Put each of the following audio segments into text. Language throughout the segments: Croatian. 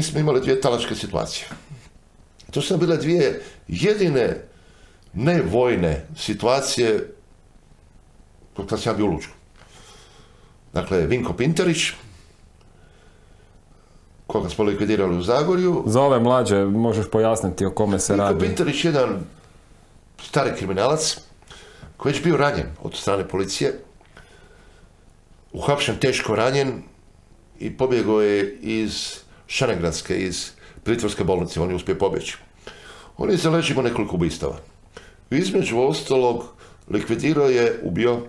mi smo imali dvije talačke situacije. To su bile dvije jedine nevojne situacije kad sam ja bio u Lučku. Dakle, Vinko Pinterić, koga smo likvidirali u Zagorju. Za ove mlađe možeš pojasniti o kome se Vinko radi. Pinterić, jedan stari kriminalac, koji je već bio ranjen od strane policije, uhapšen teško ranjen i pobjegao je iz Šanegradske, iz pritvorske bolnice, on je uspio pobjeći. On je zaležimo nekoliko ubistava. Između ostalog, likvidirao je, ubio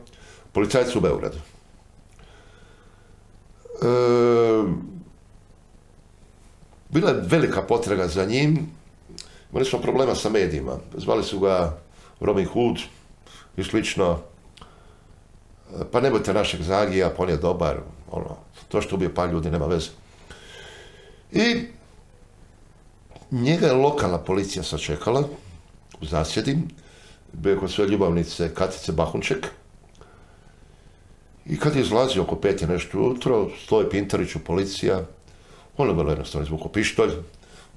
policajca u Beogradu. E, bila je velika potraga za njim, imali smo problema sa medijima. Zvali su ga Robin Hood i slično. Pa ne budete našeg Zagija, pa on je dobar. Ono, to što ubije pa ljudi nema veze. I njega je lokalna policija sačekala u zasjedi. Bio je kod svoje ljubavnice Katice Bahunček. I kad je izlazio oko pet i nešto ujutro, stoje Pintariću policija, on je vrlo jednostavno izvukao pištolj,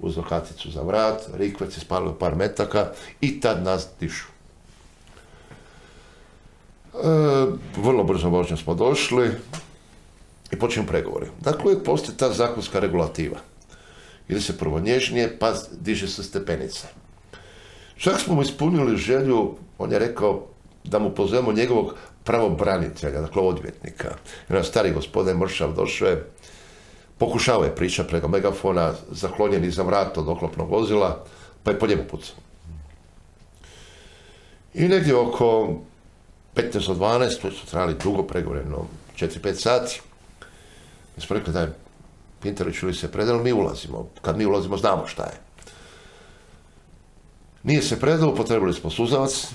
uzeo Katicu za vrat, rikvec je spalio par metaka i tad nas dišu. E, vrlo brzo vožnje smo došli i počinju pregovori. Dakle, uvijek postoji ta zakonska regulativa. Ide se prvo nježnije, pa diže se stepenica. Čak smo mu ispunili želju, on je rekao da mu pozovemo njegovog pravobranitelja, dakle odvjetnika. Jedan stari gospodin Mršav došao je, pokušao je priča preko megafona, zaklonjen iza vrata od oklopnog vozila, pa je po njemu pucao. I negdje oko 15 od 12, to su trajali dugo pregovore, no 4-5 sati. Mi smo rekli, daj, Pinterić ili se predali, mi ulazimo. Kad mi ulazimo, znamo šta je. Nije se predao, potrebili smo suzavac.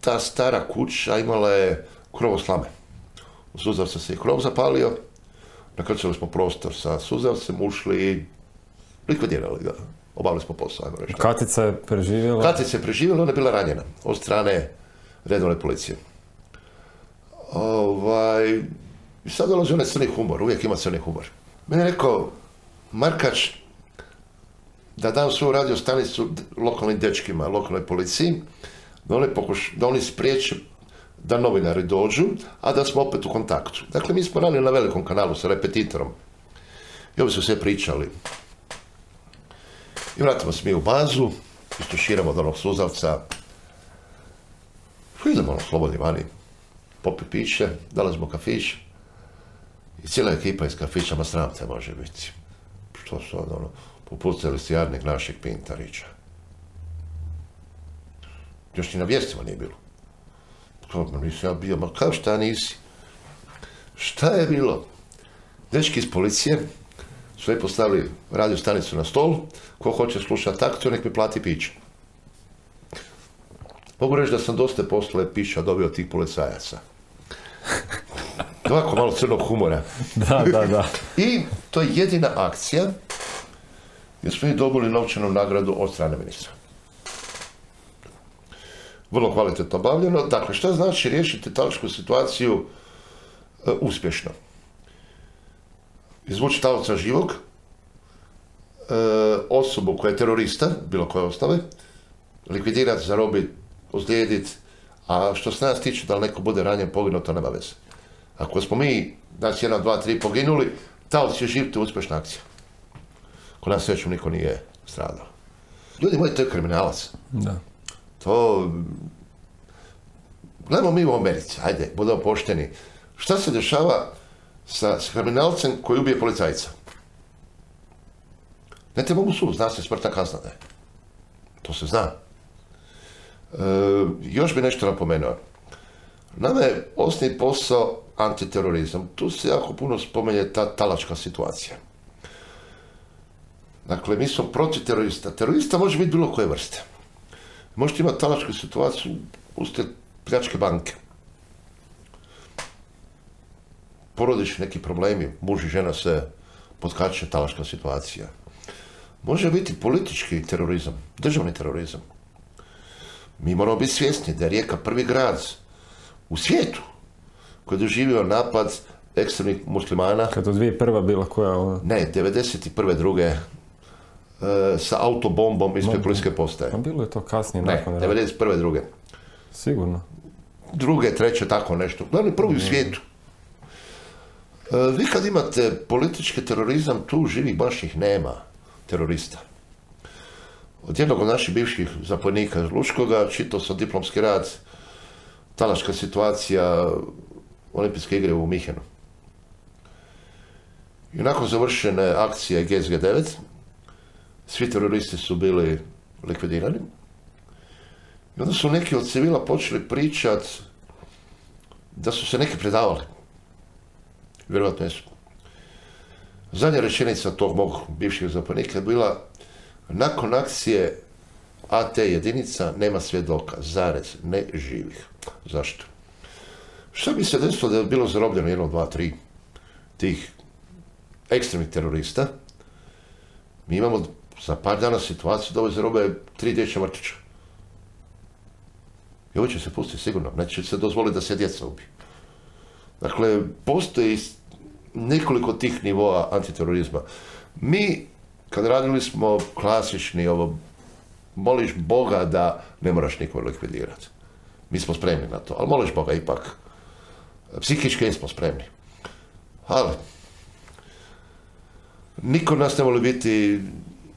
Ta stara kuća imala je krovo slame. U suzavca se i krov zapalio. Nakrčili smo prostor sa suzavcem, ušli i likvidirali ga. Obavili smo posao, ajmo reći. Katica je preživjela. Katica je preživjela, ona je bila ranjena od strane redovne policije. Ovaj, I sad dolazi onaj crni humor, uvijek ima crni humor. Meni je rekao, Markač, da dam svoju radio stanicu lokalnim dečkima, lokalnoj policiji, da oni, pokuš, da oni spriječe da novinari dođu, a da smo opet u kontaktu. Dakle, mi smo radili na velikom kanalu sa repetitorom. I ovi su sve pričali. I vratimo se mi u bazu, istuširamo od onog suzavca. Idemo ono slobodni vani, popi piće, dolazimo kafić. I cijela ekipa iz kafića, ma sram te može biti. Što su onda ono, popucali si jadnik našeg Pintarića. Još ni na vijestima nije bilo. Kako nisam ja bio, ma kao šta nisi? Šta je bilo? Dečki iz policije su je postavili radio stanicu na stol, ko hoće slušati akciju, nek mi plati piće. Mogu reći da sam dosta poslove pića dobio od tih policajaca. Ovako malo crnog humora. Da, da, da. I to je jedina akcija gdje smo mi dobili novčanu nagradu od strane ministra. Vrlo kvalitetno obavljeno. Dakle, šta znači riješiti talačku situaciju e, uspješno? Izvući talavca živog, e, osobu koja je terorista, bilo koje ostave, likvidirati, zarobiti, ozlijediti, a što se nas tiče da li neko bude ranjen, poginuo, to nema veze. Ako smo mi, znači jedan, dva, tri poginuli, talac je živ, to je uspješna akcija. Kod nas sreću niko nije stradao. Ljudi moji, to je kriminalac. da. To... Gledamo mi u Americi, ajde, budemo pošteni. Šta se dešava sa, s kriminalcem koji ubije policajca? Ne treba mu sud, zna se smrtna kazna je. To se zna. E, još bi nešto napomenuo. Nama je osnovni posao antiterorizam. Tu se jako puno spomenje ta talačka situacija. Dakle, mi smo protiv terorista. Terorista može biti bilo koje vrste. Možete imati talačku situaciju uslijed pljačke banke. Porodiš neki problemi, muž i žena se potkače talačka situacija. Može biti politički terorizam, državni terorizam. Mi moramo biti svjesni da je Rijeka prvi grad u svijetu koji je doživio napad ekstremnih muslimana. Kad to dvije prva bila koja... ono, Ne, 91. druge, e, sa autobombom ispred policijske postaje. A bilo je to kasnije, Ne, nakon rata. 91. druge. Sigurno. druge, treće, tako nešto. Glavni prvi u svijetu. E, vi kad imate politički terorizam, tu živih baš ih nema, terorista. Od jednog od naših bivših zapovjednika Lučkoga čitao sam diplomski rad, talaška situacija, olimpijske igre u Mihenu. I nakon završene akcije GSG-9, svi teroristi su bili likvidirani. I onda su neki od civila počeli pričat da su se neki predavali. Vjerojatno jesu. Zadnja rečenica tog mog bivšeg zapovjednika je bila nakon akcije AT jedinica nema svjedoka, zarez, ne živih. Zašto? Što bi se desilo da je bilo zarobljeno jedno, dva, tri tih ekstremnih terorista? Mi imamo za par dana situaciju da ove zarobe tri dječja vrtića. I ovo će se pustiti sigurno, neće se dozvoliti da se djeca ubiju. Dakle, postoji nekoliko tih nivoa antiterorizma. Mi, kad radili smo klasični ovo, moliš Boga da ne moraš nikoga likvidirati. Mi smo spremni na to, ali moliš Boga ipak. Psihički nismo spremni. Ali, niko nas ne voli biti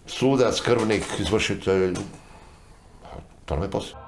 sudac, krvnik, izvršitelj. To nam je posao.